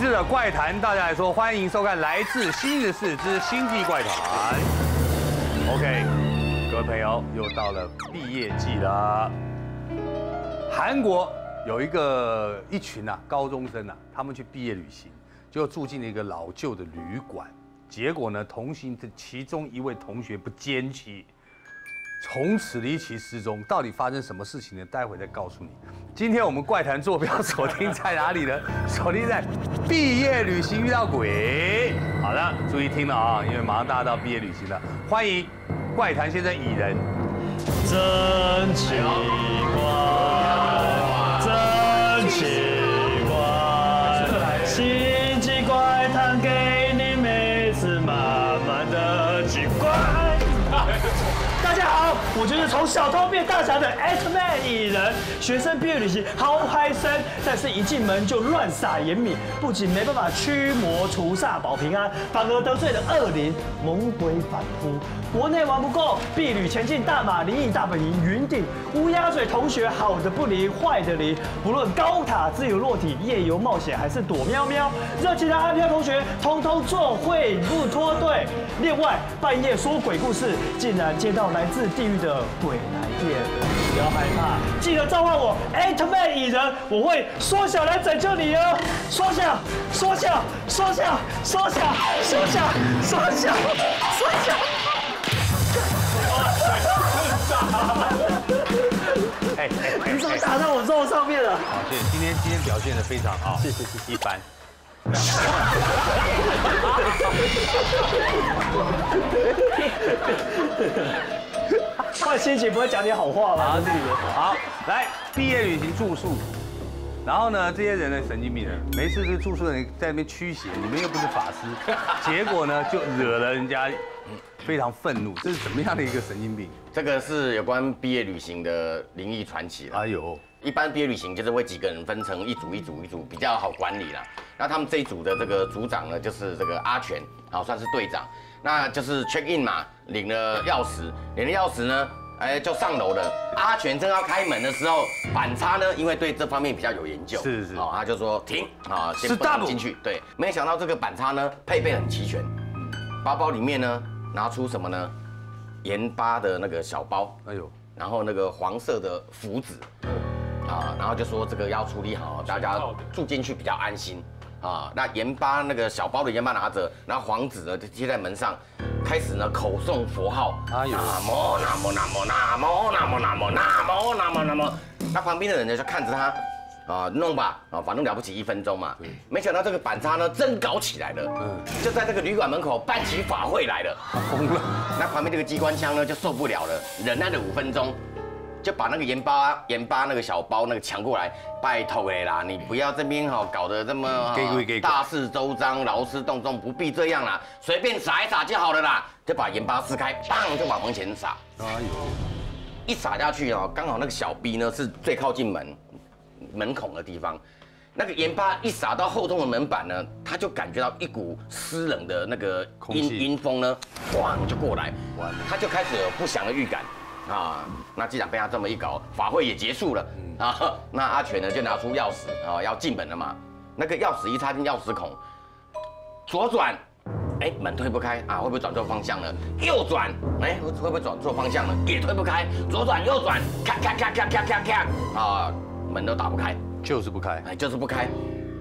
的怪谈，大家来说，欢迎收看来自新日市之星际怪谈。OK，各位朋友，又到了毕业季了。韩国有一个一群啊高中生啊，他们去毕业旅行，就住进了一个老旧的旅馆。结果呢，同行的其中一位同学不坚持，从此离奇失踪。到底发生什么事情呢？待会再告诉你。今天我们怪谈坐标锁定在哪里呢？锁定在毕业旅行遇到鬼。好的，注意听了啊，因为马上大家到毕业旅行了。欢迎怪谈先生蚁人。真奇怪，我就是从小偷变大侠的 X Man 蚁人。学生毕业旅行好嗨森，但是一进门就乱撒盐米，不仅没办法驱魔除煞保平安，反而得罪了恶灵猛鬼反扑。国内玩不够，碧旅前进大马灵异大本营云顶乌鸦嘴同学，好的不离，坏的离。不论高塔自由落体、夜游冒险还是躲喵喵，热情的阿飘同学通通做会不脱队。另外半夜说鬼故事，竟然接到来自地狱的鬼来电，不要害怕，记得召唤我 Ant Man 蚁人，我会缩小来拯救你哦。缩小，缩小，缩小，缩小，缩小，缩小，缩小。哎你怎么打到我肉上面了？好，谢谢，今天今天表现的非常好，谢谢谢谢，一般。换心情不会讲点好话吗？好，来毕业旅行住宿，然后呢，这些人呢神经病人，没事就住宿的人在那边驱邪，你们又不是法师，结果呢就惹了人家非常愤怒，这是怎么样的一个神经病？这个是有关毕业旅行的灵异传奇了。哎呦，一般毕业旅行就是会几个人分成一组一组一组，比较好管理啦。那他们这一组的这个组长呢，就是这个阿全，好算是队长。那就是 check in 嘛，领了钥匙，领了钥匙呢，哎就上楼了。阿全正要开门的时候，板擦呢，因为对这方面比较有研究，是是。哦，他就说停啊，先是不进去。对，没想到这个板擦呢，配备很齐全，包包里面呢拿出什么呢？盐巴的那个小包，哎呦，然后那个黄色的符纸，啊，然后就说这个要处理好，大家住进去比较安心啊。那盐巴那个小包的盐巴拿着，然后黄纸呢就贴在门上，开始呢口诵佛号，哎呦南无南无南无南无南无南无南无南无南无。那旁边的人呢就看着他。啊，弄吧，啊，反正了不起一分钟嘛。没想到这个板擦呢真搞起来了，就在这个旅馆门口办起法会来了。疯了，那旁边这个机关枪呢就受不了了，忍耐了五分钟，就把那个盐巴盐巴那个小包那个抢过来，拜托哎啦，你不要这边哈搞得这么大事周章，劳师动众，不必这样啦，随便撒一撒就好了啦，就把盐巴撕开，砰就往门前撒，哎呦，一撒下去哦，刚好那个小逼呢是最靠近门门孔的地方。那个盐巴一撒到后洞的门板呢，他就感觉到一股湿冷的那个阴阴风呢，咣就过来他就开始有不祥的预感啊。那既然被他这么一搞，法会也结束了啊。那阿全呢就拿出钥匙啊，要进门了嘛。那个钥匙一插进钥匙孔，左转，哎，门推不开啊，会不会转错方向呢？右转，哎，会会不会转错方向呢？也推不开，左转右转，咔咔咔咔咔咔咔，啊，门都打不开。就是不开，哎，就是不开。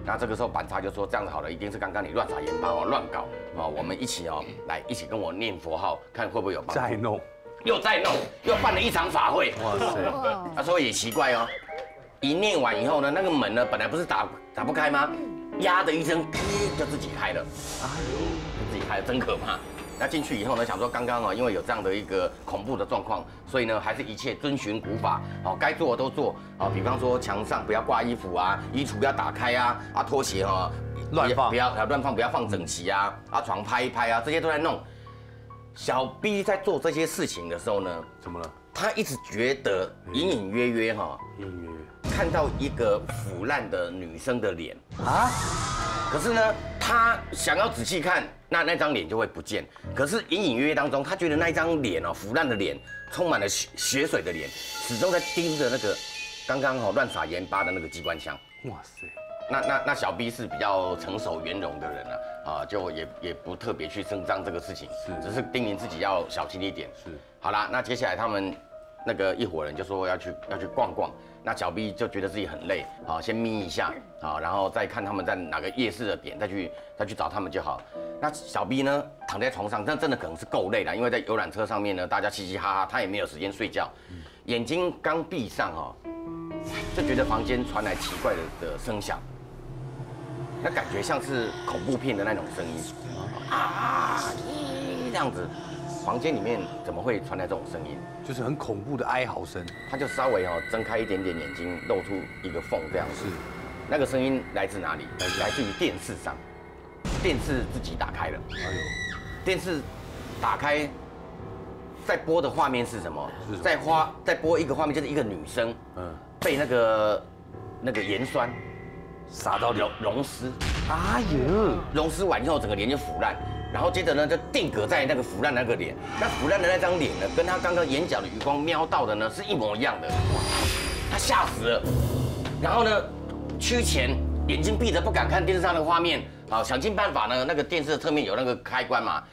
那这个时候板擦就说这样子好了，一定是刚刚你乱撒盐巴哦，乱搞哦，我们一起哦，来一起跟我念佛号，看会不会有帮助。再弄，又再弄，又办了一场法会。哇塞，他说也奇怪哦，一念完以后呢，那个门呢本来不是打打不开吗？呀的一声，就自己开了。哎呦，自己开了，真可怕。那进去以后呢，想说刚刚啊，因为有这样的一个恐怖的状况，所以呢，还是一切遵循古法，好，该做的都做，啊，比方说墙上不要挂衣服啊，衣橱不要打开啊，啊，拖鞋哈乱放不要啊乱放，不要放整齐啊，啊，床拍一拍啊，这些都在弄。小 B 在做这些事情的时候呢，怎么了？他一直觉得隐隐约约哈，隐隐约约看到一个腐烂的女生的脸啊，可是呢，他想要仔细看，那那张脸就会不见。可是隐隐约约当中，他觉得那一张脸哦，腐烂的脸，充满了血血水的脸，始终在盯着那个刚刚哦乱撒盐巴的那个机关枪。哇塞，那那那小 B 是比较成熟圆融的人啊，啊，就也也不特别去声张这个事情，是只是叮咛自己要小心一点。是，好啦，那接下来他们那个一伙人就说要去要去逛逛，那小 B 就觉得自己很累，好，先眯一下，好，然后再看他们在哪个夜市的点，再去再去找他们就好。那小 B 呢，躺在床上，那真的可能是够累了，因为在游览车上面呢，大家嘻嘻哈哈，他也没有时间睡觉，眼睛刚闭上哦，就觉得房间传来奇怪的的声响，那感觉像是恐怖片的那种声音，啊，咦这样子，房间里面怎么会传来这种声音？就是很恐怖的哀嚎声。他就稍微哦睁开一点点眼睛，露出一个缝这样子。是，那个声音来自哪里？来自于电视上，电视自己打开了。哎呦，电视打开，在播的画面是什么是什？么在花在播一个画面，就是一个女生嗯，被那个那个盐酸撒到溶溶湿，哎呦，溶湿完以后，整个脸就腐烂，然后接着呢就定格在那个腐烂那个脸，那腐烂的那张脸呢，跟他刚刚眼角的余光瞄到的呢是一模一样的，他吓死了，然后呢屈前，眼睛闭着不敢看电视上的画面，好想尽办法呢，那个电视的侧面有那个开关嘛，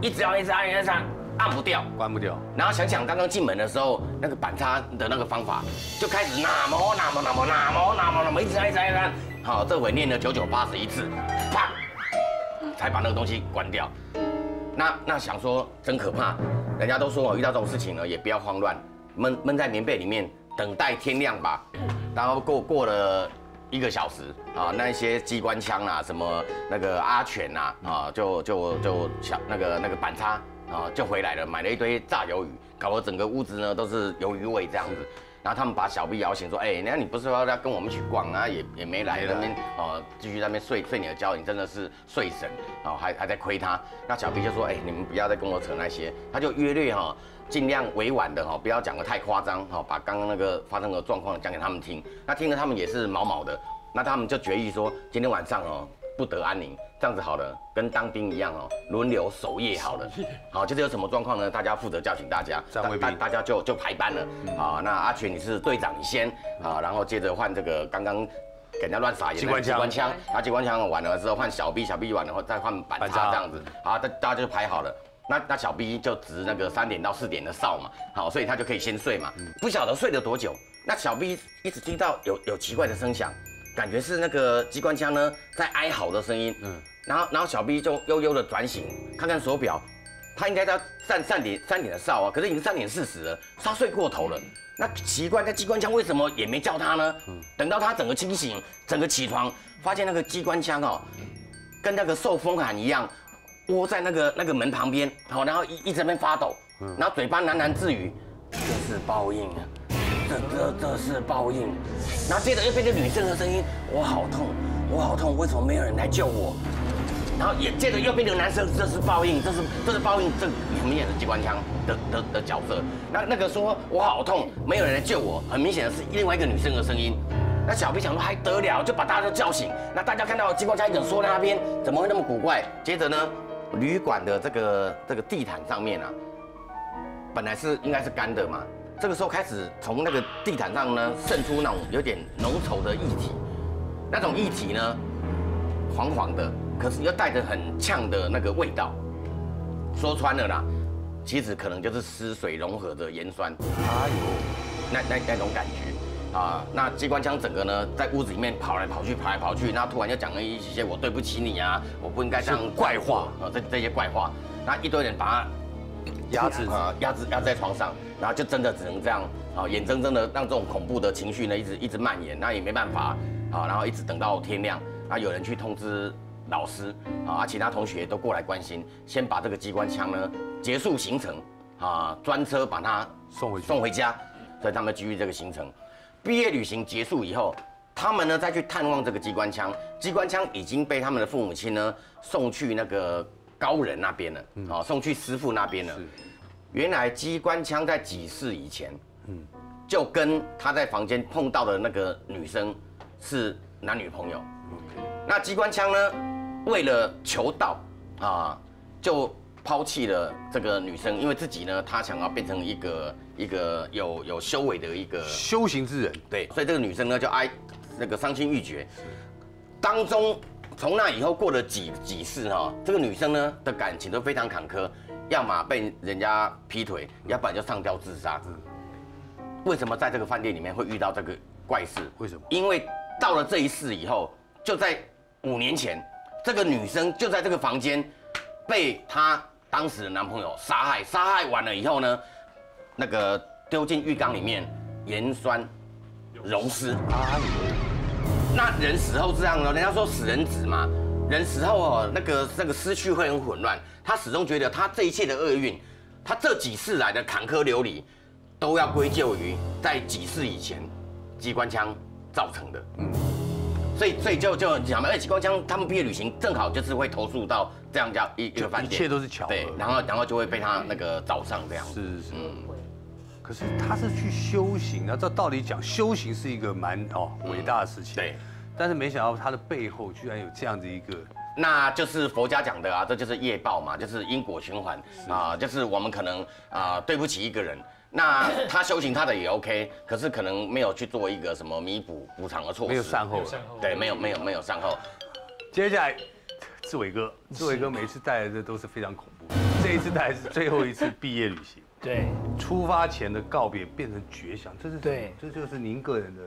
一直按一直按一直按，按不掉。关不掉。然后想想刚刚进门的时候那个板擦的那个方法，就开始那么那么那么那么那么那么一直按一直按，好，这回念了九九八十一次，啪，才把那个东西关掉。那那想说真可怕，人家都说哦，遇到这种事情呢也不要慌乱，闷闷在棉被里面等待天亮吧。然后过过了一个小时啊，那一些机关枪啊，什么那个阿犬呐啊，就就就小那个那个板擦啊就回来了，买了一堆炸鱿鱼，搞得整个屋子呢都是鱿鱼味这样子。然后他们把小 B 摇醒，说：“哎，那你不是说要跟我们去逛啊？也也没来，那边哦，继续在那边睡睡你的觉，你真的是睡神哦，还还在亏他。”那小 B 就说：“哎，你们不要再跟我扯那些。”他就约略哈，尽量委婉的哈，不要讲的太夸张哈，把刚刚那个发生的状况讲给他们听。那听了他们也是毛毛的，那他们就决议说，今天晚上哦不得安宁，这样子好了，跟当兵一样哦，轮流守夜好了。好，就是有什么状况呢？大家负责叫醒大家，站卫兵大大家就就排班了。啊，那阿全你是队长，你先啊，然后接着换这个刚刚给人家乱撒盐的机关枪机关枪，然后机关枪完了之后换小 B，小 B 完了后再换板擦这样子，好，大大家就排好了。那那小 B 就值那个三点到四点的哨嘛，好，所以他就可以先睡嘛。不晓得睡了多久，那小 B 一直听到有有奇怪的声响，感觉是那个机关枪呢在哀嚎的声音。嗯，然后然后小 B 就悠悠的转醒，看看手表，他应该在三三点三点的哨啊，可是已经三点四十了，他睡过头了。那奇怪，那机关枪为什么也没叫他呢？等到他整个清醒，整个起床，发现那个机关枪哦，跟那个受风寒一样，窝在那个那个门旁边，好，然后一一直在那边发抖，然后嘴巴喃喃自语：“就是报应啊，这这这是报应。”然后接着又变成女生的声音：“我好痛，我好痛，为什么没有人来救我？”然后也接着又变成男生，这是报应，这是这是报应，这很明显的机关枪的的的角色。那那个说我好痛，没有人来救我，很明显的是另外一个女生的声音。那小 B 想说还得了，就把大家都叫醒。那大家看到机关枪一直缩在那边，怎么会那么古怪？接着呢，旅馆的这个这个地毯上面啊，本来是应该是干的嘛，这个时候开始从那个地毯上呢渗出那种有点浓稠的液体，那种液体呢黄黄的，可是又带着很呛的那个味道。说穿了啦，其实可能就是湿水融合的盐酸。哎呦，那那那种感觉啊。那机关枪整个呢，在屋子里面跑来跑去，跑来跑去，然后突然就讲了一些我对不起你啊，我不应该这样怪话啊，这这些怪话，那一堆人把他压制啊压制压在床上，然后就真的只能这样啊，眼睁睁的让这种恐怖的情绪呢一直一直蔓延，那也没办法啊，然后一直等到天亮，啊有人去通知老师啊，其他同学都过来关心，先把这个机关枪呢结束行程啊，专车把它送回送回家，所以他们继续这个行程。毕业旅行结束以后，他们呢再去探望这个机关枪，机关枪已经被他们的父母亲呢送去那个高人那边了，啊，送去师傅那边了。原来机关枪在几世以前，嗯，就跟他在房间碰到的那个女生是男女朋友。那机关枪呢，为了求道啊，就抛弃了这个女生，因为自己呢，他想要变成一个一个有有修为的一个修行之人，对，所以这个女生呢就哀那个伤心欲绝。当中从那以后过了几几次哈，这个女生呢的感情都非常坎坷，要么被人家劈腿，要不然就上吊自杀。为什么在这个饭店里面会遇到这个怪事？为什么？因为到了这一世以后，就在五年前，这个女生就在这个房间被她当时的男朋友杀害，杀害完了以后呢，那个丢进浴缸里面盐酸溶尸。那人死后是这样的，人家说死人子嘛，人死后哦，那个那个思绪会很混乱，他始终觉得他这一切的厄运，他这几世来的坎坷流离，都要归咎于在几世以前机关枪造成的。嗯，所以所以就就讲嘛，哎，机关枪他们毕业旅行正好就是会投诉到这样家一一个饭店，一切都是巧合对，然后然后就会被他那个找上这样。是是是。嗯，可是他是去修行，那这道理讲，修行是一个蛮哦伟大的事情。对。但是没想到他的背后居然有这样的一个，那就是佛家讲的啊，这就是业报嘛，就是因果循环啊，就是我们可能啊对不起一个人，那 他修行他的也 OK，可是可能没有去做一个什么弥补补偿的措施，没有善后，对，没有没有没有善后。接下来，志伟哥，志伟哥每次带来的都是非常恐怖，这一次带来是最后一次毕业旅行，对，出发前的告别变成绝响，这是对，这就是您个人的。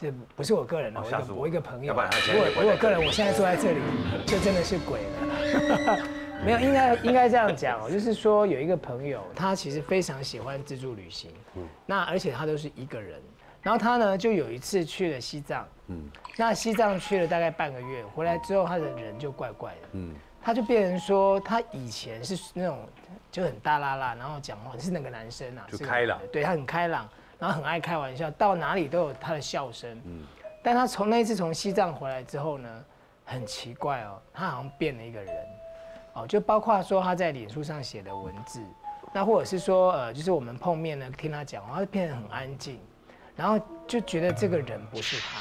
这不是我个人的，吓死我一个朋友。如果如果个人，我现在坐在这里，就真的是鬼了。没有，应该应该这样讲哦，就是说有一个朋友，他其实非常喜欢自助旅行。嗯。那而且他都是一个人，然后他呢就有一次去了西藏。嗯。那西藏去了大概半个月，回来之后他的人就怪怪的。嗯。他就变成说，他以前是那种就很大拉拉，然后讲话是那个男生啊，就开朗，对他很开朗。然后很爱开玩笑，到哪里都有他的笑声。嗯，但他从那一次从西藏回来之后呢，很奇怪哦，他好像变了一个人。哦，就包括说他在脸书上写的文字，那或者是说呃，就是我们碰面呢听他讲话，他变得很安静，然后就觉得这个人不是他，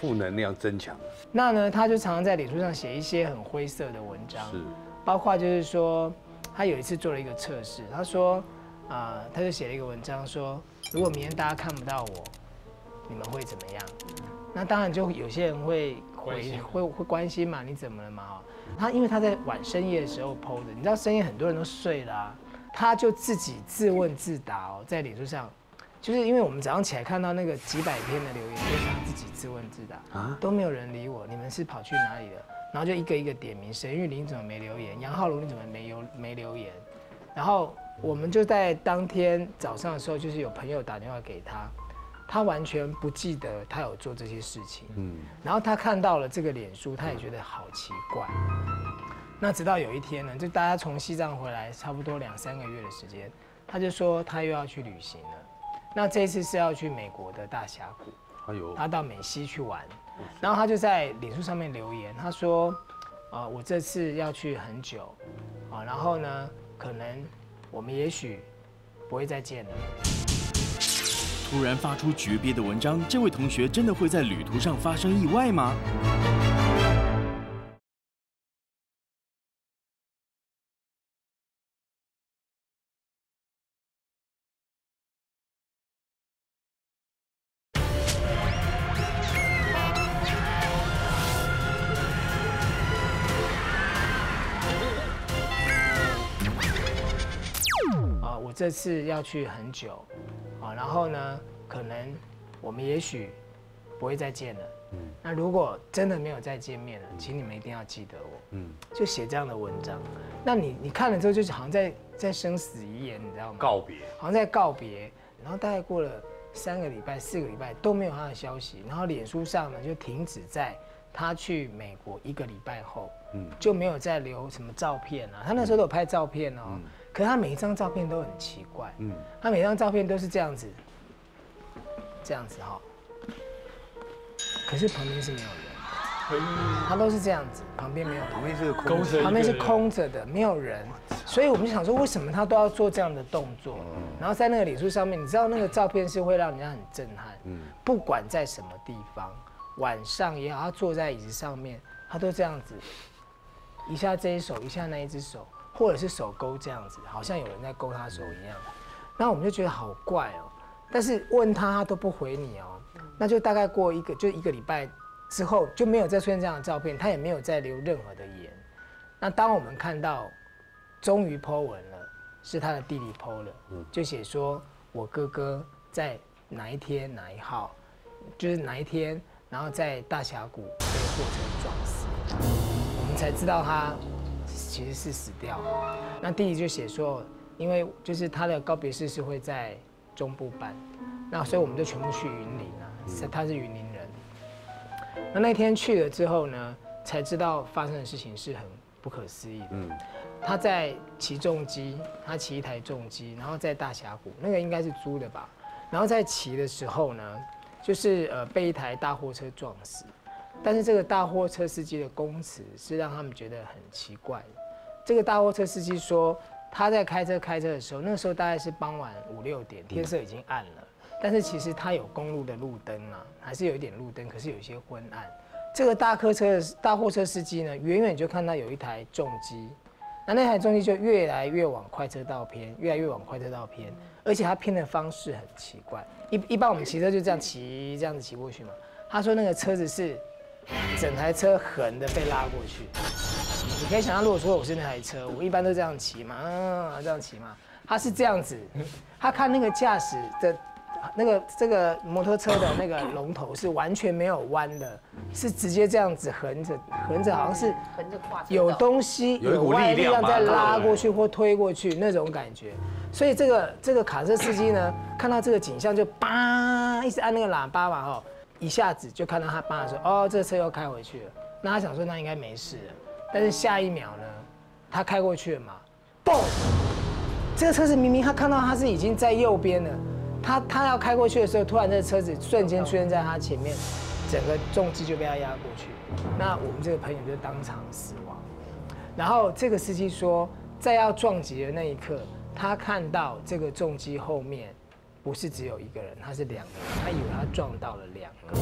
负能量增强。那呢，他就常常在脸书上写一些很灰色的文章，是，包括就是说他有一次做了一个测试，他说啊，他就写了一个文章说。如果明天大家看不到我，你们会怎么样？那当然就有些人会回会会关心嘛，你怎么了嘛？他因为他在晚深夜的时候 PO 的，你知道深夜很多人都睡了，他就自己自问自答哦，在脸书上，就是因为我们早上起来看到那个几百篇的留言，都是他自己自问自答啊，都没有人理我，你们是跑去哪里了？然后就一个一个点名，沈玉玲怎么没留言？杨浩如你怎么没有没留言？然后。我们就在当天早上的时候，就是有朋友打电话给他，他完全不记得他有做这些事情。嗯，然后他看到了这个脸书，他也觉得好奇怪。那直到有一天呢，就大家从西藏回来，差不多两三个月的时间，他就说他又要去旅行了。那这一次是要去美国的大峡谷，哎呦，他到美西去玩。然后他就在脸书上面留言，他说：“啊，我这次要去很久，啊，然后呢，可能。”我们也许不会再见了。突然发出诀别的文章，这位同学真的会在旅途上发生意外吗？这次要去很久，啊，然后呢，可能我们也许不会再见了。嗯，那如果真的没有再见面了，请你们一定要记得我。嗯，就写这样的文章。那你你看了之后，就好像在在生死遗言，你知道吗？告别，好像在告别。然后大概过了三个礼拜、四个礼拜都没有他的消息，然后脸书上呢就停止在他去美国一个礼拜后，嗯，就没有再留什么照片了。他那时候都有拍照片哦。可是他每一张照片都很奇怪，嗯，他每张照片都是这样子，这样子哈，可是旁边是没有人，他都是这样子，旁边没有，旁边是空着，旁边是空着的，没有人，所以我们就想说，为什么他都要做这样的动作？然后在那个脸书上面，你知道那个照片是会让人家很震撼，嗯，不管在什么地方，晚上也好，他坐在椅子上面，他都这样子，一下这一手，一下那一只手。或者是手勾这样子，好像有人在勾他手一样，那我们就觉得好怪哦。但是问他他都不回你哦，那就大概过一个就一个礼拜之后就没有再出现这样的照片，他也没有再留任何的言。那当我们看到终于 Po 文了，是他的弟弟 Po 了，就写说我哥哥在哪一天哪一号，就是哪一天，然后在大峡谷被货车撞死，我们才知道他其实是死掉。那弟弟就写说，因为就是他的告别式是会在中部办，那所以我们就全部去云林了，是他是云林人。那那天去了之后呢，才知道发生的事情是很不可思议的。嗯，他在骑重机，他骑一台重机，然后在大峡谷，那个应该是租的吧。然后在骑的时候呢，就是呃被一台大货车撞死。但是这个大货车司机的供词是让他们觉得很奇怪的。这个大货车司机说，他在开车开车的时候，那个时候大概是傍晚五六点，天色已经暗了。但是其实他有公路的路灯啊，还是有一点路灯，可是有一些昏暗。这个大客车的大货车司机呢，远远就看到有一台重机，那那台重机就越来越往快车道偏，越来越往快车道偏，而且他偏的方式很奇怪。一一般我们骑车就这样骑，这样子骑过去嘛。他说那个车子是整台车横的被拉过去。你可以想象，如果说我是那台车，我一般都这样骑嘛，嗯，这样骑嘛。他是这样子，他看那个驾驶的。那个这个摩托车的那个龙头是完全没有弯的，是直接这样子横着横着，好像是横着跨有东西有一股力量在拉过去或推过去那种感觉。所以这个这个卡车司机呢，看到这个景象就叭一直按那个喇叭嘛，哦，一下子就看到他爸说，哦，这车又开回去了。那他想说那应该没事了，但是下一秒呢，他开过去了嘛，嘣，这个车子明明他看到他是已经在右边了。他他要开过去的时候，突然这个车子瞬间出现在他前面，整个重机就被他压过去。那我们这个朋友就当场死亡。然后这个司机说，在要撞击的那一刻，他看到这个重机后面不是只有一个人，他是两个人，他以为他撞到了两个。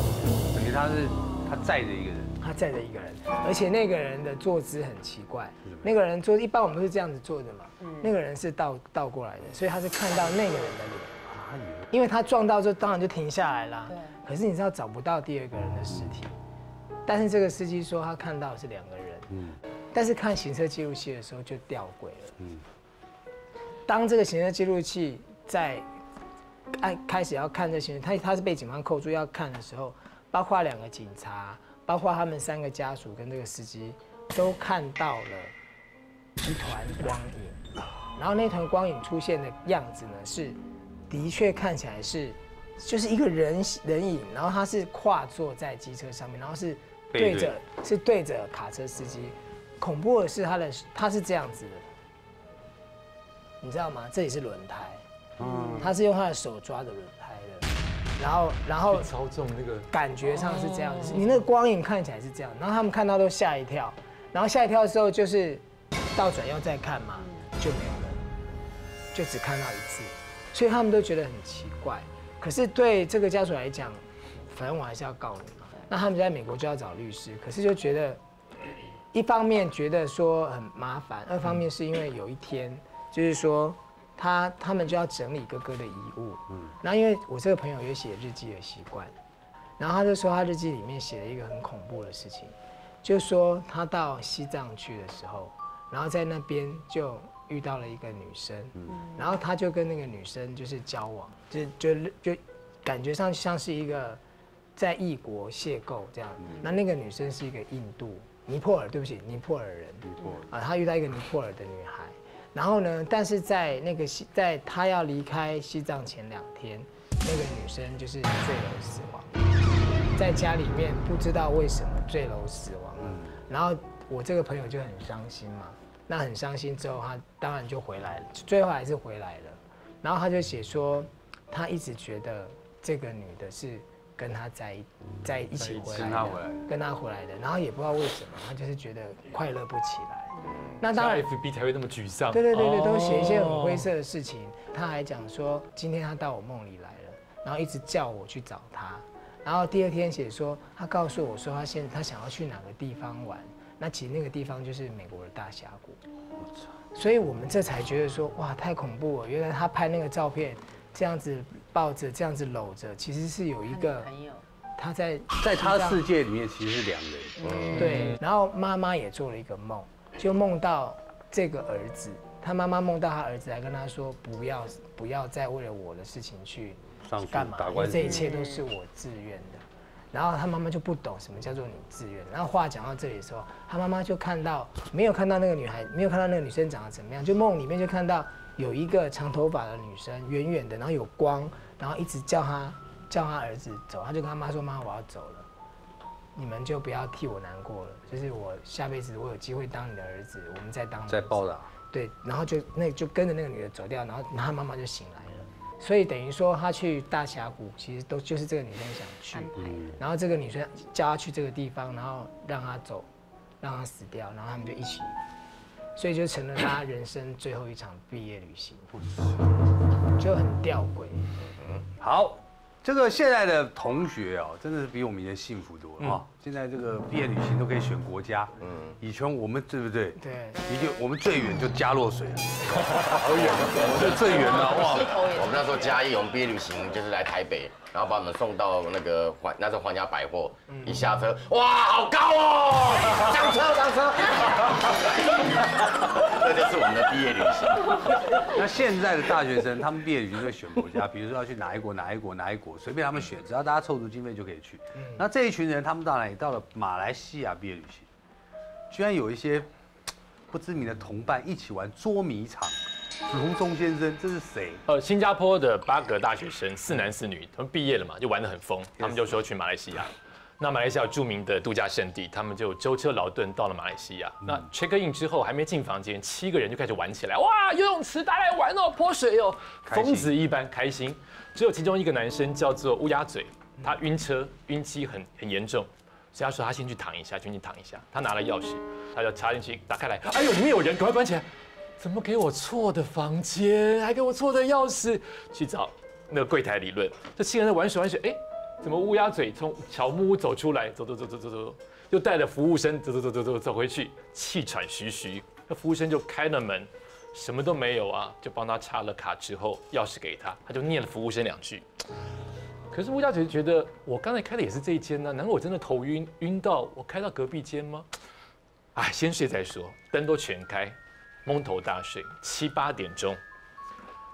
等于他是他载着一个人，他载着一个人，而且那个人的坐姿很奇怪。那个人坐一般我们都是这样子坐的嘛，那个人是倒倒过来的，所以他是看到那个人的脸。因为他撞到之后，当然就停下来了。对。可是你知道找不到第二个人的尸体，但是这个司机说他看到是两个人。嗯。但是看行车记录器的时候就掉轨了。嗯。当这个行车记录器在按开始要看这些，他他是被警方扣住要看的时候，包括两个警察，包括他们三个家属跟这个司机都看到了一团光影，然后那团光影出现的样子呢是。的确看起来是，就是一个人人影，然后他是跨坐在机车上面，然后是对着是对着卡车司机。恐怖的是他的他是这样子的，你知道吗？这里是轮胎，嗯，他是用他的手抓着轮胎的，然后然后操纵那个。感觉上是这样子，你那个光影看起来是这样，然后他们看到都吓一跳，然后吓一跳的时候就是倒转要再看嘛，就没有了，就只看到一次。所以他们都觉得很奇怪，可是对这个家属来讲，反正我还是要告你嘛。那他们在美国就要找律师，可是就觉得，一方面觉得说很麻烦，二方面是因为有一天，就是说他他们就要整理哥哥的遗物。嗯。然后因为我这个朋友有写日记的习惯，然后他就说他日记里面写了一个很恐怖的事情，就说他到西藏去的时候，然后在那边就。遇到了一个女生，嗯然后他就跟那个女生就是交往，就就就感觉上像是一个在异国邂逅这样。那那个女生是一个印度尼泊尔，对不起，尼泊尔人。尼泊尔啊，他遇到一个尼泊尔的女孩，然后呢，但是在那个西，在他要离开西藏前两天，那个女生就是坠楼死亡，在家里面不知道为什么坠楼死亡了。然后我这个朋友就很伤心嘛。那很伤心，之后他当然就回来了，最后还是回来了。然后他就写说，他一直觉得这个女的是跟他在一在一起回来的，跟他回来的。然后也不知道为什么，他就是觉得快乐不起来。那当然，FB 才会那么沮丧。对对对对，都写一些很灰色的事情。他还讲说，今天他到我梦里来了，然后一直叫我去找他。然后第二天写说，他告诉我说，他现他想要去哪个地方玩。那其实那个地方就是美国的大峡谷，所以我们这才觉得说哇太恐怖了。原来他拍那个照片，这样子抱着，这样子搂着，其实是有一个朋友，他在在他的世界里面其实是两人。嗯，对。然后妈妈也做了一个梦，就梦到这个儿子，他妈妈梦到他儿子来跟他说，不要不要再为了我的事情去干嘛，因为这一切都是我自愿的。然后他妈妈就不懂什么叫做你自愿。然后话讲到这里的时候，他妈妈就看到没有看到那个女孩，没有看到那个女生长得怎么样，就梦里面就看到有一个长头发的女生，远远的，然后有光，然后一直叫他叫他儿子走，他就跟他妈说：“妈，我要走了，你们就不要替我难过了，就是我下辈子我有机会当你的儿子，我们再当再报答。”对，然后就那就跟着那个女的走掉，然后他妈妈就醒来了。所以等于说，他去大峡谷，其实都就是这个女生想去，然后这个女生叫他去这个地方，然后让他走，让他死掉，然后他们就一起，所以就成了他人生最后一场毕业旅行，就很吊诡。好。这个现在的同学哦，真的是比我们以前幸福多了啊！现在这个毕业旅行都可以选国家，嗯，以前我们对不对？对，你就我们最远就加洛水，好远啊！我们最远了哇！我们那时候嘉义，我们毕业旅行就是来台北。然后把我们送到那个环，那是皇家百货。一下车，哇，好高哦！上车，上车。这就是我们的毕业旅行。那现在的大学生，他们毕业旅行会选国家，比如说要去哪一国，哪一国，哪一国，随便他们选，只要大家凑足经费就可以去。那这一群人，他们到哪里？到了马来西亚毕业旅行，居然有一些不知名的同伴一起玩捉迷藏。卢松先生，这是谁？呃，新加坡的八个大学生，四男四女，他们毕业了嘛，就玩得很疯。他们就说去马来西亚，那马来西亚著名的度假胜地，他们就舟车劳顿到了马来西亚。那 check in 之后，还没进房间，七个人就开始玩起来。哇，游泳池，大家来玩哦，泼水哦，疯子一般开心。只有其中一个男生叫做乌鸦嘴，他晕车，晕机很很严重，所以他说他先去躺一下，先去躺一下。他拿了钥匙，他就插进去，打开来，哎呦，里面有人，赶快关起来。怎么给我错的房间，还给我错的钥匙？去找那个柜台理论。这七个人在玩水玩水，哎，怎么乌鸦嘴从小木屋走出来，走走走走走走，又带着服务生走走走走走走回去，气喘吁吁。那服务生就开了门，什么都没有啊，就帮他插了卡之后，钥匙给他，他就念了服务生两句。可是乌鸦嘴觉得，我刚才开的也是这一间呢，难道我真的头晕晕到我开到隔壁间吗？哎，先睡再说，灯都全开。蒙头大睡，七八点钟，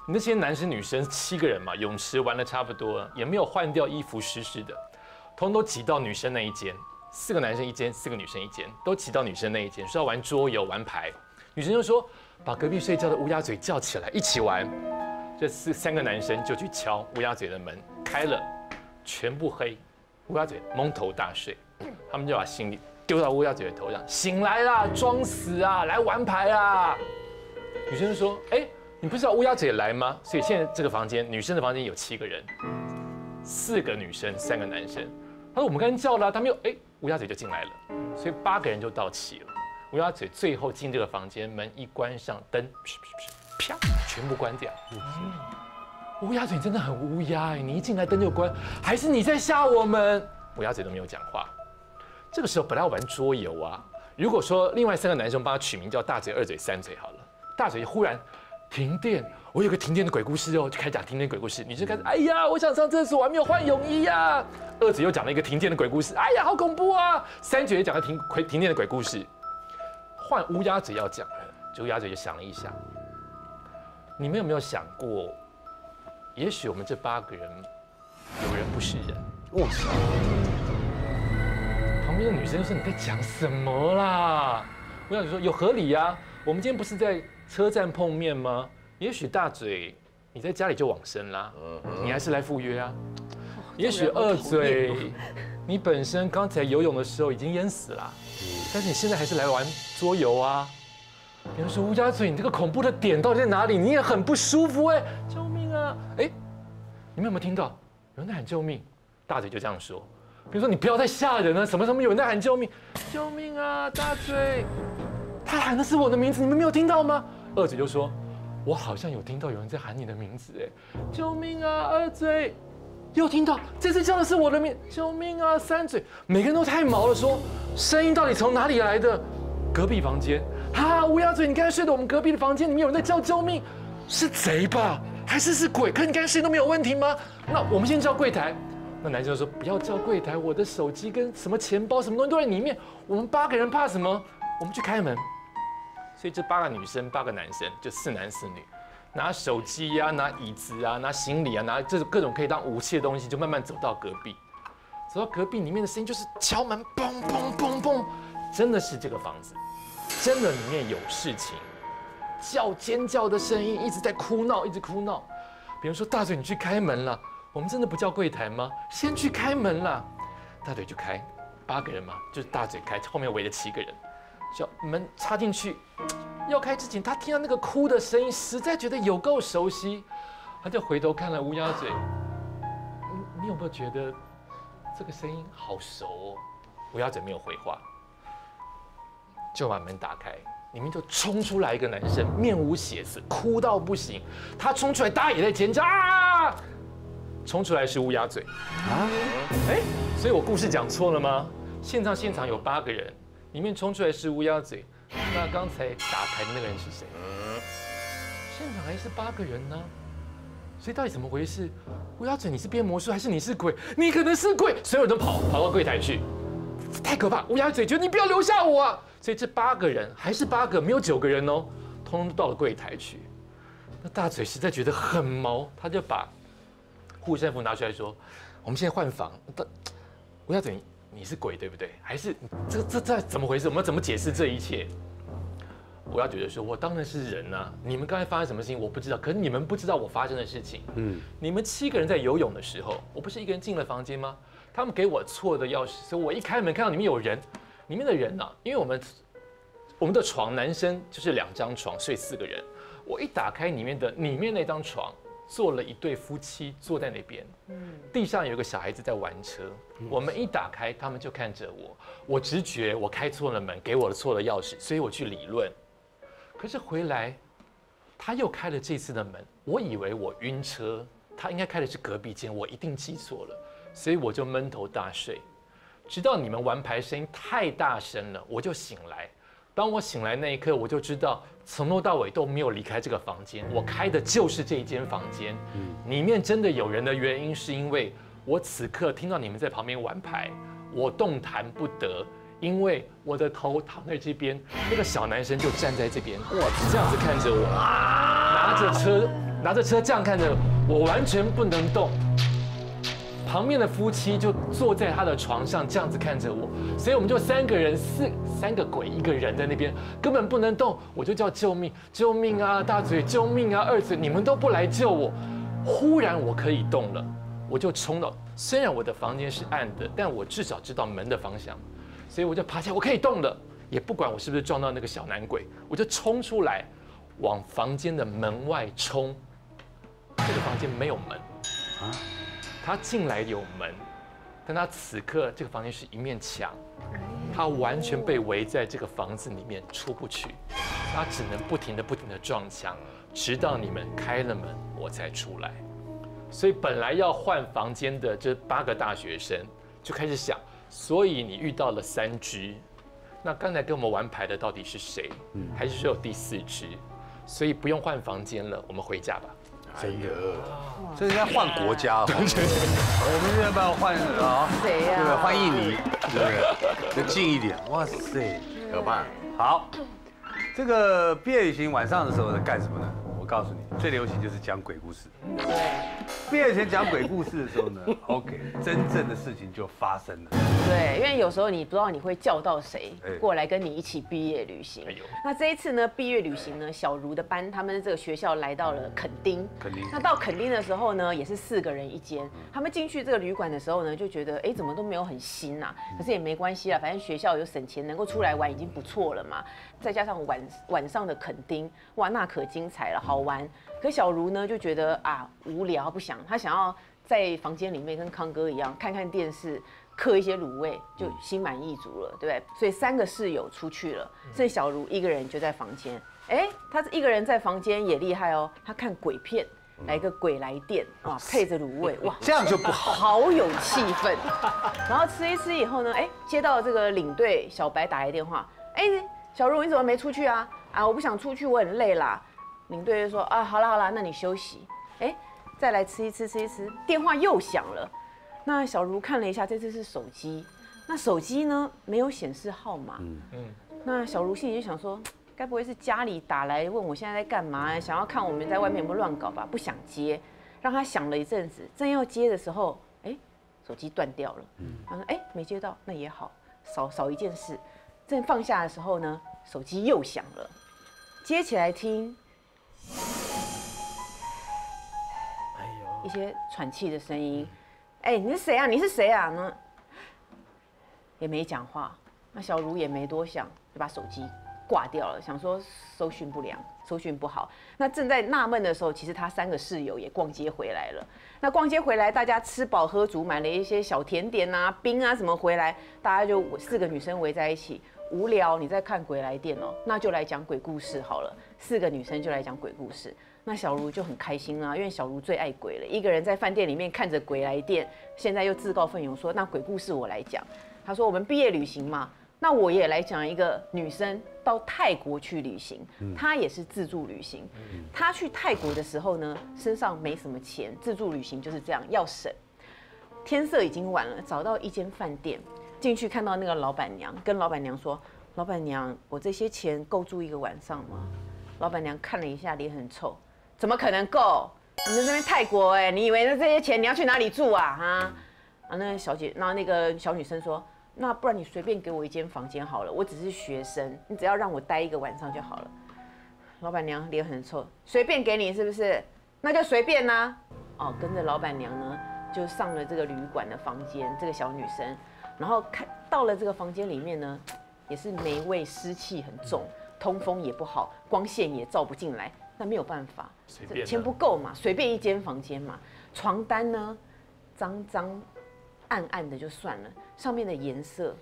那些男生女生七个人嘛，泳池玩的差不多，也没有换掉衣服，湿湿的，通都挤到女生那一间，四个男生一间，四个女生一间，都挤到女生那一间，说要玩桌游、玩牌。女生就说把隔壁睡觉的乌鸦嘴叫起来一起玩。这四三个男生就去敲乌鸦嘴的门，开了，全部黑，乌鸦嘴蒙头大睡，他们就把行李。丢到乌鸦嘴的头上，醒来啦，装死啊，来玩牌啊！女生就说：“哎，你不知道乌鸦嘴来吗？”所以现在这个房间，女生的房间有七个人，四个女生，三个男生。他说：“我们刚刚叫了，他没有哎，乌鸦嘴就进来了，所以八个人就到齐了。乌鸦嘴最后进这个房间，门一关上，灯啪，全部关掉。乌鸦嘴真的很乌鸦哎，你一进来灯就关，还是你在吓我们？乌鸦嘴都没有讲话。这个时候本来要玩桌游啊，如果说另外三个男生帮他取名叫大嘴、二嘴、三嘴好了，大嘴忽然停电，我有个停电的鬼故事哦，就开始讲停电鬼故事。女生开始，哎呀，我想上厕所，我还没有换泳衣呀。二姐又讲了一个停电的鬼故事，哎呀，好恐怖啊。三姐也讲了停停停电的鬼故事，换乌鸦嘴要讲了，乌鸦嘴就想了一下，你们有没有想过，也许我们这八个人有人不是人？我操！旁边的女生说：“你在讲什么啦？”乌鸦嘴说有合理呀。我们今天不是在车站碰面吗？也许大嘴你在家里就往生啦，你还是来赴约啊。也许二嘴你本身刚才游泳的时候已经淹死了，但是你现在还是来玩桌游啊。别人说乌鸦嘴，你这个恐怖的点到底在哪里？你也很不舒服哎，救命啊！哎，你们有没有听到有人在喊救命？大嘴就这样说。比如说，你不要再吓人了，什么什么有人在喊救命，救命啊！大嘴，他喊的是我的名字，你们没有听到吗？二嘴就说，我好像有听到有人在喊你的名字，哎，救命啊！二嘴，又听到，这次叫的是我的名，救命啊！三嘴，每个人都太毛了，说声音到底从哪里来的？隔壁房间，哈，乌鸦嘴，你刚才睡的我们隔壁的房间里面有人在叫救命，是贼吧？还是是鬼？可你刚才声音都没有问题吗？那我们先叫柜台。那男生就说不要叫柜台，我的手机跟什么钱包什么东西都在里面，我们八个人怕什么？我们去开门。所以这八个女生八个男生就四男四女，拿手机啊，拿椅子啊，拿行李啊，拿这各种可以当武器的东西，就慢慢走到隔壁。走到隔壁里面的声音就是敲门，嘣嘣嘣嘣，真的是这个房子，真的里面有事情，叫尖叫的声音一直在哭闹，一直哭闹。比如说大嘴，你去开门了，我们真的不叫柜台吗？先去开门了，大嘴就开，八个人嘛，就是大嘴开，后面围了七个人。小门插进去，要开之前，他听到那个哭的声音，实在觉得有够熟悉，他就回头看了乌鸦嘴。你你有没有觉得这个声音好熟哦？乌鸦嘴没有回话，就把门打开，里面就冲出来一个男生，面无血色，哭到不行。他冲出来，大家也在尖叫啊！冲出来是乌鸦嘴啊？哎，所以我故事讲错了吗？现场现场有八个人。里面冲出来是乌鸦嘴，那刚才打牌的那个人是谁？现场还是八个人呢，所以到底怎么回事？乌鸦嘴，你是变魔术还是你是鬼？你可能是鬼，所有人都跑跑到柜台去，太可怕！乌鸦嘴，就你不要留下我啊！所以这八个人还是八个，没有九个人哦，通通都到了柜台去。那大嘴实在觉得很毛，他就把护身符拿出来说：“我们现在换房。”乌鸦嘴。你是鬼对不对？还是这这这怎么回事？我们怎么解释这一切？我要觉得说，我当然是人呐。你们刚才发生什么事情我不知道，可是你们不知道我发生的事情。嗯，你们七个人在游泳的时候，我不是一个人进了房间吗？他们给我错的钥匙，所以我一开门看到里面有人，里面的人呐，因为我们我们的床男生就是两张床睡四个人，我一打开里面的里面那张床。坐了一对夫妻坐在那边，地上有个小孩子在玩车。我们一打开，他们就看着我。我直觉我开错了门，给我了错了钥匙，所以我去理论。可是回来，他又开了这次的门。我以为我晕车，他应该开的是隔壁间，我一定记错了，所以我就闷头大睡，直到你们玩牌声音太大声了，我就醒来。当我醒来那一刻，我就知道从头到尾都没有离开这个房间，我开的就是这一间房间。里面真的有人的原因，是因为我此刻听到你们在旁边玩牌，我动弹不得，因为我的头躺在这边，那个小男生就站在这边，哇，这样子看着我，拿着车，拿着车这样看着我，完全不能动。旁边的夫妻就坐在他的床上，这样子看着我，所以我们就三个人，四三个鬼，一个人在那边，根本不能动。我就叫救命，救命啊！大嘴，救命啊！二嘴，你们都不来救我。忽然我可以动了，我就冲到。虽然我的房间是暗的，但我至少知道门的方向，所以我就爬起来，我可以动了，也不管我是不是撞到那个小男鬼，我就冲出来，往房间的门外冲。这个房间没有门啊。他进来有门，但他此刻这个房间是一面墙，他完全被围在这个房子里面出不去，他只能不停的不停的撞墙，直到你们开了门我才出来。所以本来要换房间的这八个大学生就开始想，所以你遇到了三只，那刚才跟我们玩牌的到底是谁？还是说有第四只？所以不用换房间了，我们回家吧。真的，这是在换国家。我们现在不要换啊？谁呀？对换印尼，对不对？近一点。哇塞，可怕。好，这个毕业旅行晚上的时候在干什么呢？我告诉你，最流行就是讲鬼故事。对。毕业前讲鬼故事的时候呢，OK，真正的事情就发生了。对，因为有时候你不知道你会叫到谁过来跟你一起毕业旅行。那这一次呢，毕业旅行呢，小茹的班他们这个学校来到了垦丁。垦丁。那到垦丁的时候呢，也是四个人一间。他们进去这个旅馆的时候呢，就觉得哎，怎么都没有很新呐。可是也没关系啦，反正学校有省钱，能够出来玩已经不错了嘛。再加上晚晚上的垦丁，哇，那可精彩了，好玩。可小茹呢就觉得啊无聊，不想，她想要在房间里面跟康哥一样看看电视，嗑一些卤味，就心满意足了，对不对？所以三个室友出去了，剩小茹一个人就在房间。哎，她一个人在房间也厉害哦，她看鬼片，来个鬼来电哇，配着卤味 哇，这样就不好，好有气氛。然后吃一吃以后呢，哎，接到这个领队小白打来电话，哎，小茹你怎么没出去啊？啊，我不想出去，我很累啦。领队就说啊，好了好了，那你休息。哎，再来吃一吃吃一吃，电话又响了。那小茹看了一下，这次是手机，那手机呢没有显示号码。嗯嗯。那小茹心里就想说，该不会是家里打来问我现在在干嘛，想要看我们在外面有没有乱搞吧？不想接，让他想了一阵子，正要接的时候，哎，手机断掉了。嗯。他说，哎，没接到，那也好，少少一件事。正放下的时候呢，手机又响了，接起来听，哎呦，一些喘气的声音。哎，你是谁啊？你是谁啊？呢，也没讲话。那小茹也没多想，就把手机挂掉了，想说搜讯不良，搜讯不好。那正在纳闷的时候，其实他三个室友也逛街回来了。那逛街回来，大家吃饱喝足，买了一些小甜点啊、冰啊什么回来，大家就四个女生围在一起。无聊，你在看《鬼来电》哦，那就来讲鬼故事好了。四个女生就来讲鬼故事，那小茹就很开心啦，因为小茹最爱鬼了。一个人在饭店里面看着《鬼来电》，现在又自告奋勇说：“那鬼故事我来讲。”他说：“我们毕业旅行嘛，那我也来讲一个女生到泰国去旅行，她也是自助旅行。她去泰国的时候呢，身上没什么钱，自助旅行就是这样要省。天色已经晚了，找到一间饭店。”进去看到那个老板娘，跟老板娘说：“老板娘，我这些钱够住一个晚上吗？”老板娘看了一下，脸很臭：“怎么可能够？你在那边泰国哎，你以为那这些钱你要去哪里住啊？哈！”啊，那小姐，那那个小女生说：“那不然你随便给我一间房间好了，我只是学生，你只要让我待一个晚上就好了。”老板娘脸很臭：“随便给你是不是？那就随便呐。”哦，跟着老板娘呢，就上了这个旅馆的房间。这个小女生。然后看到了这个房间里面呢，也是霉味，湿气很重，通风也不好，光线也照不进来。那没有办法，钱不够嘛，随便一间房间嘛。床单呢，脏脏暗暗的就算了，上面的颜色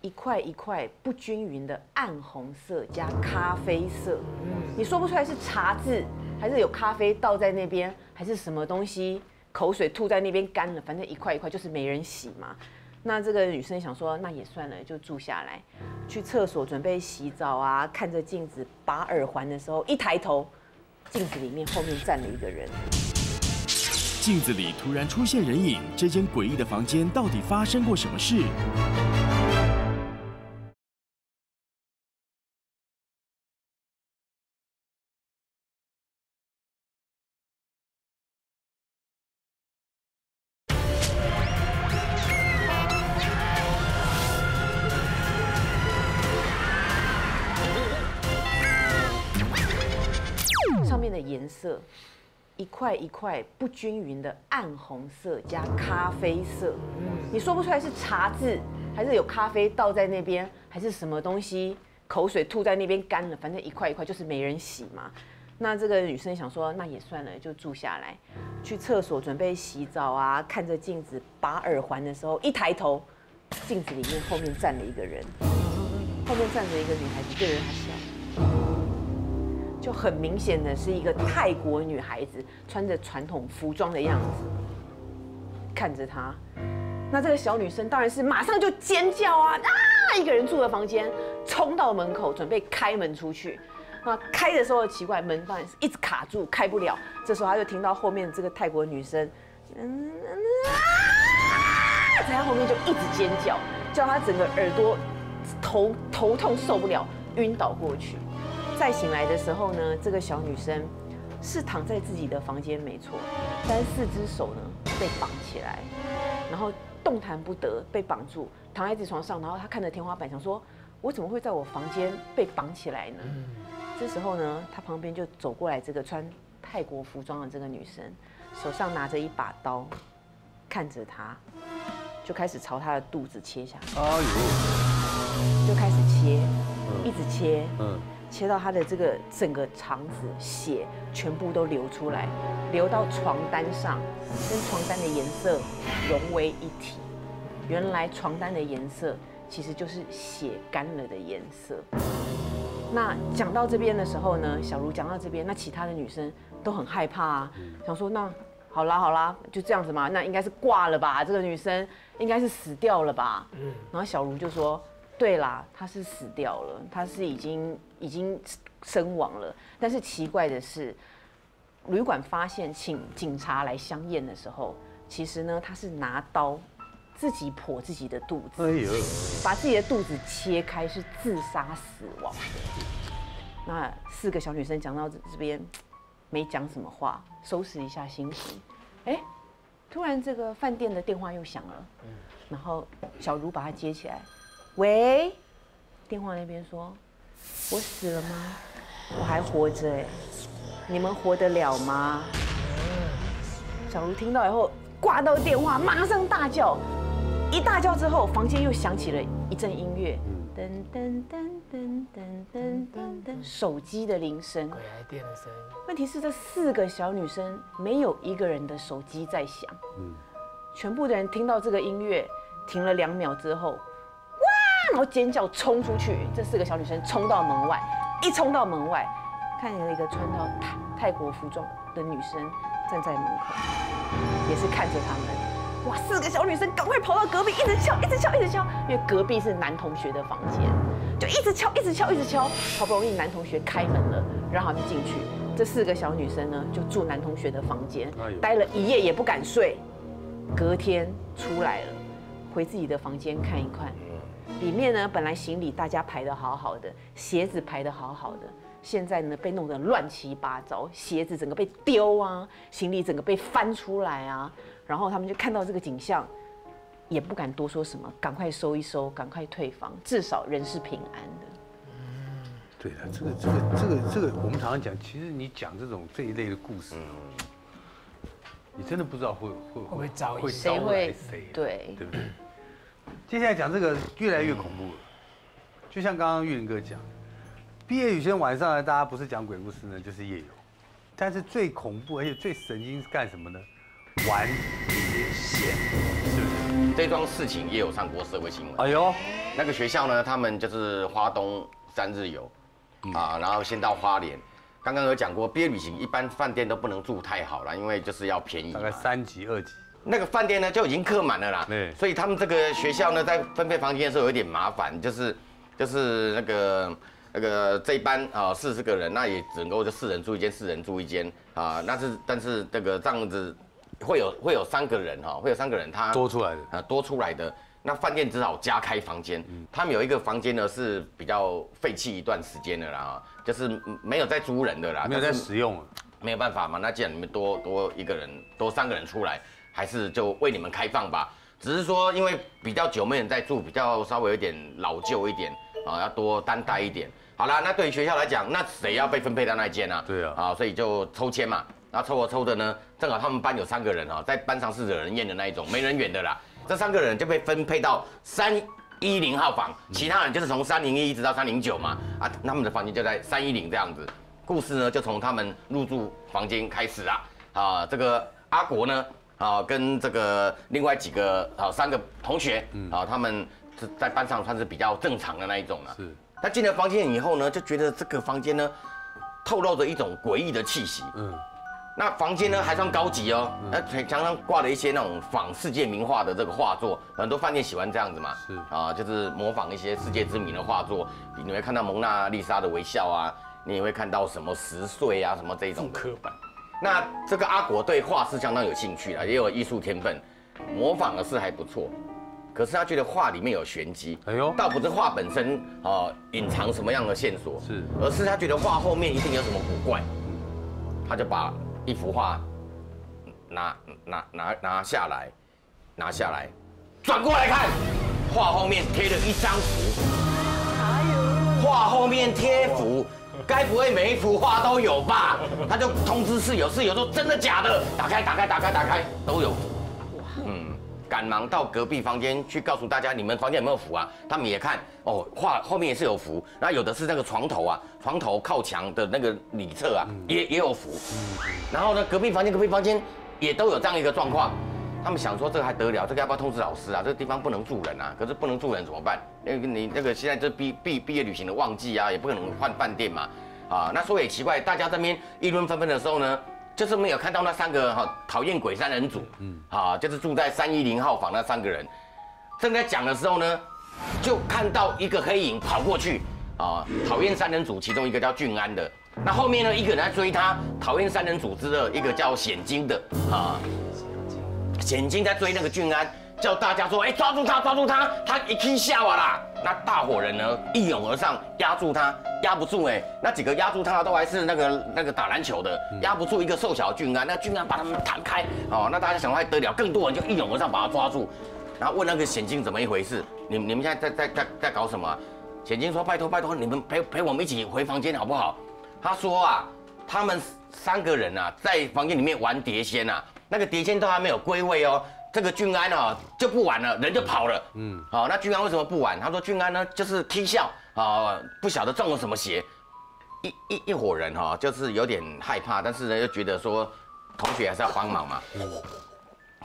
一块一块不均匀的暗红色加咖啡色，你说不出来是茶渍还是有咖啡倒在那边，还是什么东西口水吐在那边干了，反正一块一块就是没人洗嘛。那这个女生想说，那也算了，就住下来，去厕所准备洗澡啊。看着镜子拔耳环的时候，一抬头，镜子里面后面站了一个人。镜子里突然出现人影，这间诡异的房间到底发生过什么事？块一块不均匀的暗红色加咖啡色，你说不出来是茶渍还是有咖啡倒在那边，还是什么东西口水吐在那边干了，反正一块一块就是没人洗嘛。那这个女生想说，那也算了，就住下来，去厕所准备洗澡啊。看着镜子拔耳环的时候，一抬头，镜子里面后面站了一个人，后面站着一个女孩子，对着她笑。就很明显的是一个泰国女孩子穿着传统服装的样子，看着她，那这个小女生当然是马上就尖叫啊啊！一个人住的房间，冲到门口准备开门出去，啊，开的时候奇怪，门当然是一直卡住，开不了。这时候她就听到后面这个泰国女生，嗯啊，在她后面就一直尖叫，叫她整个耳朵头头痛受不了，晕倒过去。再醒来的时候呢，这个小女生是躺在自己的房间，没错，但是四只手呢被绑起来，然后动弹不得，被绑住，躺在这床上，然后她看着天花板，想说：我怎么会在我房间被绑起来呢？这时候呢，她旁边就走过来这个穿泰国服装的这个女生，手上拿着一把刀，看着她，就开始朝她的肚子切下去，哎呦，就开始切，一直切，嗯。切到他的这个整个肠子，血全部都流出来，流到床单上，跟床单的颜色融为一体。原来床单的颜色其实就是血干了的颜色。那讲到这边的时候呢，小茹讲到这边，那其他的女生都很害怕啊，想说那好啦好啦，就这样子嘛，那应该是挂了吧，这个女生应该是死掉了吧。嗯，然后小茹就说。对啦，他是死掉了，他是已经已经身亡了。但是奇怪的是，旅馆发现请警察来相验的时候，其实呢，他是拿刀自己剖自己的肚子，哎呦，把自己的肚子切开，是自杀死亡的。那四个小女生讲到这这边，没讲什么话，收拾一下心情。哎，突然这个饭店的电话又响了，然后小茹把它接起来，喂，电话那边说，我死了吗？我还活着哎，你们活得了吗？小茹听到以后挂到电话，马上大叫，一大叫之后，房间又响起了一阵音乐，噔噔噔噔噔噔噔噔，手机的铃声。鬼来电的声。音，问题是这四个小女生没有一个人的手机在响，全部的人听到这个音乐停了两秒之后，哇，然后尖叫冲出去，这四个小女生冲到门外，一冲到门外，看见了一个穿到泰泰国服装的女生站在门口，也是看着他们。哇！四个小女生赶快跑到隔壁，一直敲，一直敲，一直敲，因为隔壁是男同学的房间，就一直敲，一直敲，一直敲。好不容易男同学开门了，让他们进去。这四个小女生呢，就住男同学的房间，待了一夜也不敢睡。隔天出来了，回自己的房间看一看，里面呢本来行李大家排的好好的，鞋子排的好好的，现在呢被弄得乱七八糟，鞋子整个被丢啊，行李整个被翻出来啊。然后他们就看到这个景象，也不敢多说什么，赶快收一收，赶快退房，至少人是平安的。对了，这个这个这个这个，我们常常讲，其实你讲这种这一类的故事，你真的不知道会会会不会招会谁会谁，对对不对？接下来讲这个越来越恐怖了，就像刚刚玉林哥讲，毕业旅行晚上呢，大家不是讲鬼故事呢，就是夜游，但是最恐怖而且最神经是干什么呢？玩碟仙，是不是？这桩事情也有上过社会新闻。哎呦，那个学校呢，他们就是花东三日游，啊，然后先到花莲。刚刚有讲过，毕业旅行一般饭店都不能住太好了，因为就是要便宜。大概三级、二级，那个饭店呢就已经客满了啦，对。所以他们这个学校呢在分配房间的时候有一点麻烦，就是就是那个那个这一班啊四十个人，那也只能够就四人住一间，四人住一间啊，那是但是这个这样子会有会有三个人哈，会有三个人他多出来的。啊多出来的，那饭店只好加开房间。他们有一个房间呢是比较废弃一段时间的啦，就是没有在租人的啦，没有在使用了，没有办法嘛，那既然你们多多一个人，多三个人出来，还是就为你们开放吧。只是说，因为比较久没人在住，比较稍微有点老旧一点啊，要多担待一点。好啦，那对于学校来讲，那谁要被分配到那一间啊？对啊啊，所以就抽签嘛。然后抽我抽的呢，正好他们班有三个人啊，在班上是惹人厌的那一种，没人缘的啦。这三个人就被分配到三一零号房，其他人就是从三零一一直到三零九嘛，啊，他们的房间就在三一零这样子。故事呢，就从他们入住房间开始啦。啊，这个阿国呢，啊，跟这个另外几个啊三个同学，啊，他们是在班上算是比较正常的那一种了。是他进了房间以后呢，就觉得这个房间呢，透露着一种诡异的气息。嗯，那房间呢还算高级哦，那墙上挂了一些那种仿世界名画的这个画作，很多饭店喜欢这样子嘛，是啊，就是模仿一些世界知名的画作，你会看到蒙娜丽莎的微笑啊，你也会看到什么十岁啊什么这一种的。刻板。那这个阿国对画是相当有兴趣的，也有艺术天分，模仿的是还不错。可是他觉得画里面有玄机，哎呦倒不是画本身啊隐藏什么样的线索，是而是他觉得画后面一定有什么古怪，他就把一幅画拿拿拿拿下来，拿下来，转过来看，画后面贴了一张符，画后面贴符，该不会每一幅画都有吧？他就通知室友，室友说真的假的？打开打开打开打开，都有符。嗯，赶忙到隔壁房间去告诉大家，你们房间有没有符啊？他们也看，哦，画后面也是有符，然后有的是那个床头啊，床头靠墙的那个里侧啊，也也有符。然后呢，隔壁房间隔壁房间也都有这样一个状况。他们想说这个还得了，这个要不要通知老师啊？这个地方不能住人啊。可是不能住人怎么办？那个你那个现在这毕毕毕业旅行的旺季啊，也不可能换饭店嘛。啊，那说也奇怪，大家这边议论纷纷的时候呢，就是没有看到那三个哈讨厌鬼三人组，嗯，啊，就是住在三一零号房那三个人，正在讲的时候呢，就看到一个黑影跑过去，啊，讨厌三人组其中一个叫俊安的，那后面呢一个人在追他，讨厌三人组之二，一个叫显金的，啊，险金在追那个俊安，叫大家说，哎，抓住他，抓住他，他一听吓我啦。那大伙人呢一涌而上，压住他，压不住哎，那几个压住他的都还是那个那个打篮球的，压不住一个瘦小的俊安，那俊安把他们弹开，哦，那大家想还得了，更多人就一涌而上把他抓住，然后问那个险境怎么一回事，你你们现在在在在在搞什么？险金说拜托拜托，你们陪陪我们一起回房间好不好？他说啊，他们三个人啊在房间里面玩碟仙啊，那个碟仙都还没有归位哦。这个俊安哦就不玩了，人就跑了。嗯，好，那俊安为什么不玩？他说俊安呢就是踢笑啊，不晓得中了什么邪。一一一伙人哈，就是有点害怕，但是呢又觉得说同学还是要帮忙嘛，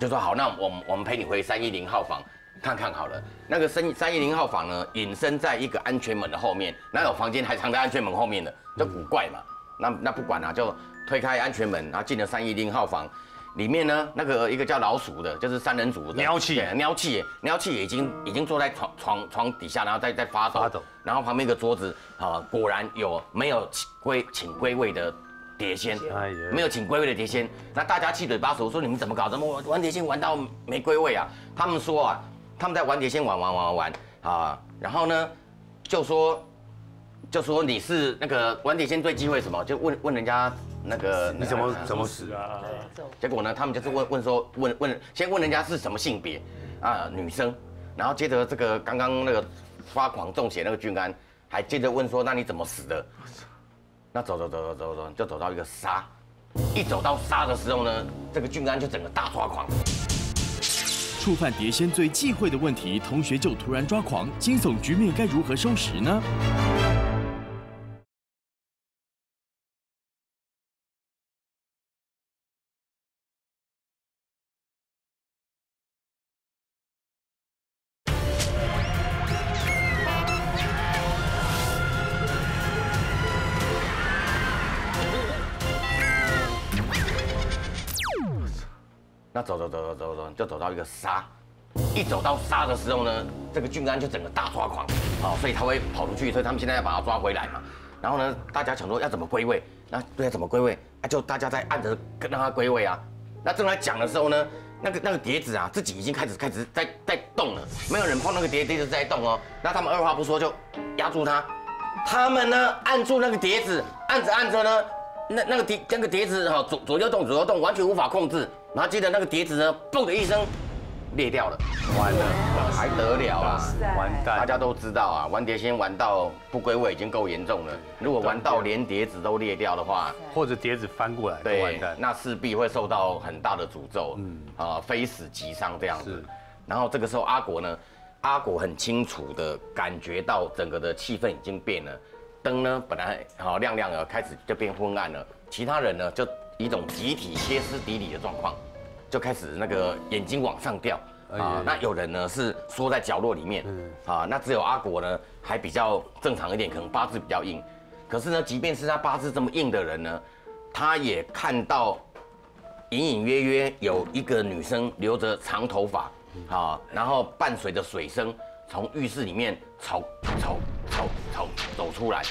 就说好，那我们我们陪你回三一零号房看看好了。那个三三一零号房呢，隐身在一个安全门的后面，那有房间还藏在安全门后面的，就古怪嘛。那那不管了，就推开安全门，然后进了三一零号房。里面呢，那个一个叫老鼠的，就是三人组的喵气，喵气，喵气已经已经坐在床床床底下，然后在在发抖，发抖。然后旁边一个桌子，啊，果然有没有请归请归位的碟仙，哎，没有请归位的碟仙。那大家七嘴八舌说你们怎么搞？怎么玩碟仙玩到没归位啊？他们说啊，他们在玩碟仙玩玩玩玩啊，然后呢，就说就说你是那个玩碟仙最忌讳什么？就问问人家。那个你怎么怎么死啊？结果呢，他们就是问问说问问先问人家是什么性别啊女生，然后接着这个刚刚那个发狂中邪那个俊安还接着问说那你怎么死的？那走走走走走走就走到一个沙，一走到沙的时候呢，这个俊安就整个大抓狂。触犯碟仙最忌讳的问题，同学就突然抓狂，惊悚局面该如何收拾呢？那走走走走走走，就走到一个沙，一走到沙的时候呢，这个俊安就整个大抓狂，好，所以他会跑出去，所以他们现在要把他抓回来嘛。然后呢，大家想说要怎么归位？那对要，怎么归位？啊，就大家在按着跟让他归位啊。那正在讲的时候呢，那个那个碟子啊，自己已经开始开始在在动了，没有人碰那个碟碟子在动哦。那他们二话不说就压住他，他们呢按住那个碟子，按着按着呢，那那个碟那个碟子哈左左右动左右动，完全无法控制。然后记得那个碟子呢，嘣的一声裂掉了，完了，还得了啊，完蛋！大家都知道啊，玩碟仙玩到不归位已经够严重了，如果玩到连碟子都裂掉的话，或者碟子翻过来，对，那势必会受到很大的诅咒，嗯，啊，非死即伤这样子。然后这个时候阿果呢，阿果很清楚的感觉到整个的气氛已经变了，灯呢本来好亮亮的，开始就变昏暗了，其他人呢就一种集体歇斯底里的状况。就开始那个眼睛往上掉。啊，那有人呢是缩在角落里面，啊，那只有阿果呢还比较正常一点，可能八字比较硬。可是呢，即便是他八字这么硬的人呢，他也看到隐隐约约有一个女生留着长头发，啊，然后伴随着水声从浴室里面走走走走走出来，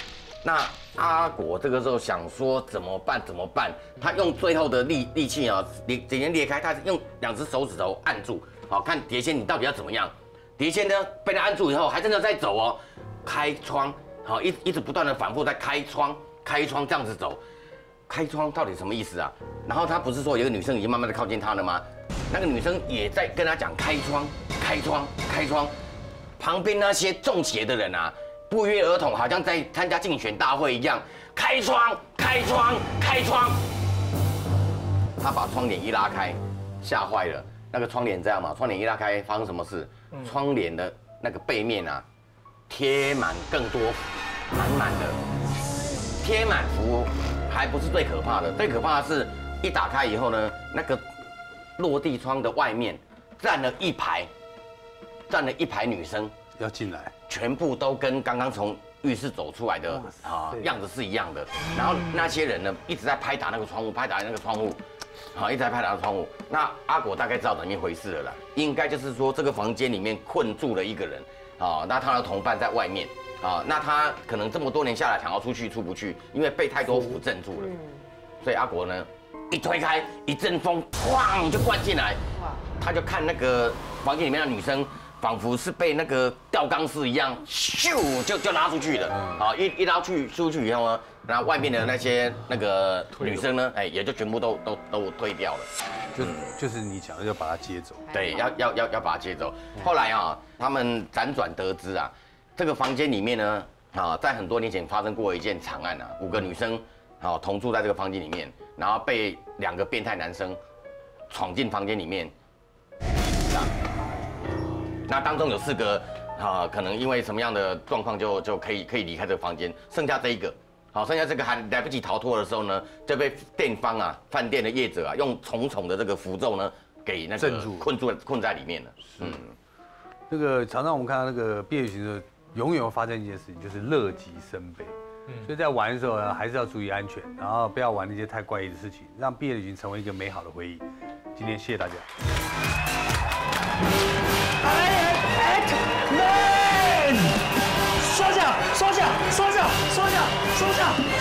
那。阿果这个时候想说怎么办？怎么办？他用最后的力力气啊，裂直接裂开，他用两只手指头按住，好看碟仙你到底要怎么样？碟仙呢被他按住以后，还真的在走哦，开窗，好一一直不断的反复在开窗，开窗这样子走，开窗到底什么意思啊？然后他不是说有个女生已经慢慢的靠近他了吗？那个女生也在跟他讲开窗，开窗，开窗，旁边那些中邪的人啊。不约而同，好像在参加竞选大会一样，开窗，开窗，开窗。他把窗帘一拉开，吓坏了。那个窗帘这样嘛，窗帘一拉开，发生什么事？窗帘的那个背面啊，贴满更多，满满的。贴满符还不是最可怕的，最可怕的是一打开以后呢，那个落地窗的外面站了一排，站了一排女生要进来。全部都跟刚刚从浴室走出来的啊样子是一样的，然后那些人呢一直在拍打那个窗户，拍打那个窗户，好一直在拍打窗户。那阿果大概知道怎么一回事了啦，应该就是说这个房间里面困住了一个人啊，那他的同伴在外面啊，那他可能这么多年下来想要出去出不去，因为被太多符镇住了，所以阿果呢一推开一阵风，哐就灌进来，他就看那个房间里面的女生。仿佛是被那个吊钢丝一样，咻就就拉出去了。啊，一一拉去出去以后呢，然后外面的那些那个女生呢，哎，也就全部都都都退掉了。就就是你讲的要把她接走。对，要要要要把她接走。后来啊，他们辗转得知啊，这个房间里面呢，啊，在很多年前发生过一件惨案啊，五个女生啊同住在这个房间里面，然后被两个变态男生闯进房间里面。那当中有四个，啊，可能因为什么样的状况就就可以可以离开这个房间，剩下这一个，好，剩下这个还来不及逃脱的时候呢，就被店方啊、饭店的业者啊，用重重的这个符咒呢，给那个困住困在里面了。嗯，这个常常我们看到那个毕业行的，永远会发生一件事情，就是乐极生悲。嗯，所以在玩的时候呢，还是要注意安全，然后不要玩那些太怪异的事情，让毕业旅行成为一个美好的回忆。今天谢谢大家。收下，收下，收下，收下，收下，收下，收下。